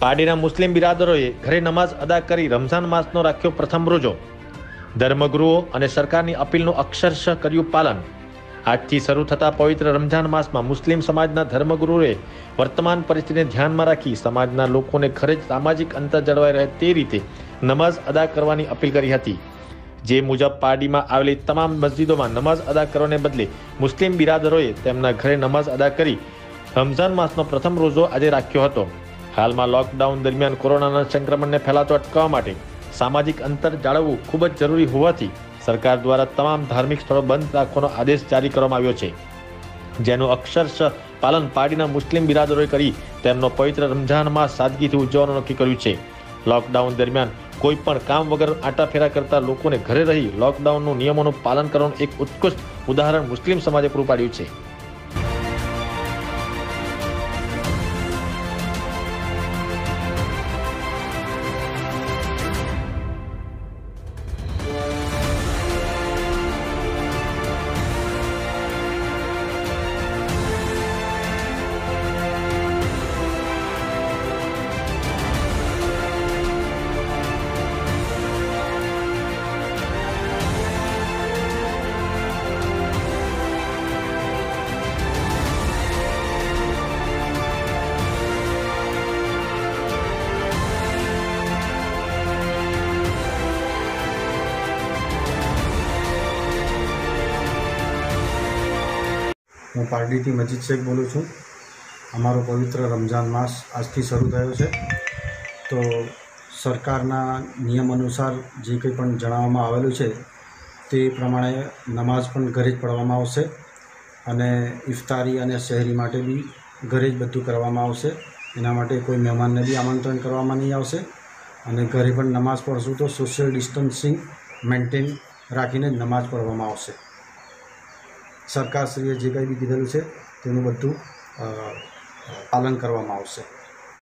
પાડીના મુસ્લિમ બિરાદરોએ ઘરે નમાઝ અદા કરી રમઝાન માસનો રાખ્યો પ્રથમ રોજો. ધર્મગુરુઓ અને સરકારની અપીલનું અક્ષરશ કર્યું પાલન. આજથી શરૂ થતા પવિત્ર રમઝાન માસમાં મુસ્લિમ સમાજના ધર્મગુરુએ વર્તમાન પરિસ્થિતિને ધ્યાનમાં રાખી સમાજના લોકોને ઘરે જ સામાજિક અંતર જળવાઈ રહે તે રીતે નમાઝ અદા કરવાની અપીલ કરી હતી. જે મુજબ પારડીમાં આવેલી તમામ મસ્જિદોમાં નમાઝ અદા કરવાને બદલે મુસ્લિમ બિરાદરોએ તેમના ઘરે નમાઝ અદા કરી રમઝાન માસનો પ્રથમ રોજો આજે રાખ્યો હતો. હાલમાં લોકડાઉન દરમિયાન કોરોનાના સંક્રમણને ફેલાતો અટકાવવા માટે સામાજિક અંતર જાળવવું ખૂબ જ જરૂરી હોવાથી સરકાર દ્વારા તમામ ધાર્મિક સ્થળો બંધ રાખવાનો આદેશ જારી કરવામાં આવ્યો છે. જેનું અક્ષરશઃ પાલન પાર્ટીના મુસ્લિમ બિરાદરોએ કરી તેમનો પવિત્ર રમઝાનમાં સાદગીથી ઉજવવાનું નક્કી કર્યું છે. લોકડાઉન દરમિયાન કોઈ પણ કામ વગર આટાફેરા કરતા લોકોને ઘરે રહી લોકડાઉનનું નિયમોનું પાલન કરવાનું એક ઉત્કૃષ્ટ ઉદાહરણ મુસ્લિમ સમાજે પૂરું પાડ્યું છે. હું પારડીથી મજીદ શેખ બોલું છું. અમારો પવિત્ર રમઝાન માસ આજથી શરૂ થયો છે. તો સરકારના નિયમ અનુસાર જે કંઈ પણ જણાવવામાં આવેલું છે, તે પ્રમાણે નમાઝ પણ ઘરે જ પઢવામાં આવશે અને ઇફતારી અને શહેરી માટે બી ઘરે જ બધું કરવામાં આવશે. એના માટે કોઈ મહેમાનને બી આમંત્રણ કરવામાં નહીં આવશે અને ઘરે પણ નમાઝ પઢશું તો સોશિયલ ડિસ્ટન્સિંગ મેન્ટેન રાખીને જ નમાઝ પઢવામાં આવશે. સરકારશ્રીએ જે કંઈ બી કીધેલું છે તેનું બધું પાલન કરવામાં આવશે.